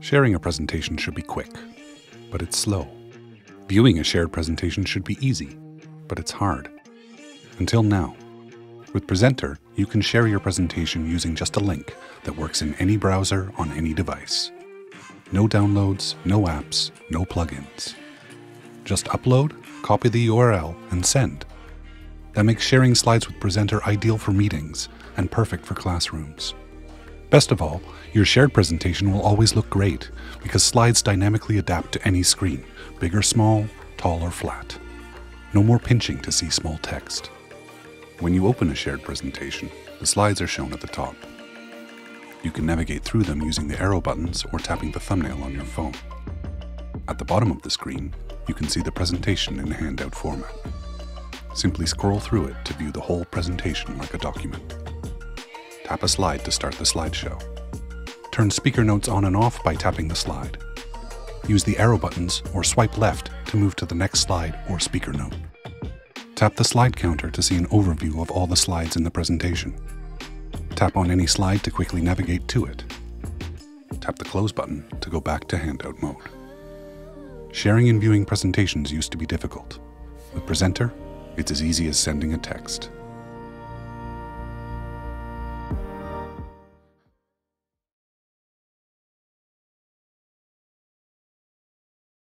Sharing a presentation should be quick, but it's slow. Viewing a shared presentation should be easy, but it's hard. Until now. With Presenter, you can share your presentation using just a link that works in any browser on any device. No downloads, no apps, no plugins. Just upload, copy the URL, and send. That makes sharing slides with Presenter ideal for meetings and perfect for classrooms. Best of all, your shared presentation will always look great because slides dynamically adapt to any screen, big or small, tall or flat. No more pinching to see small text. When you open a shared presentation, the slides are shown at the top. You can navigate through them using the arrow buttons or tapping the thumbnail on your phone. At the bottom of the screen, you can see the presentation in handout format. Simply scroll through it to view the whole presentation like a document. Tap a slide to start the slideshow. Turn speaker notes on and off by tapping the slide. Use the arrow buttons or swipe left to move to the next slide or speaker note. Tap the slide counter to see an overview of all the slides in the presentation. Tap on any slide to quickly navigate to it. Tap the close button to go back to handout mode. Sharing and viewing presentations used to be difficult. With Presenter, it's as easy as sending a text.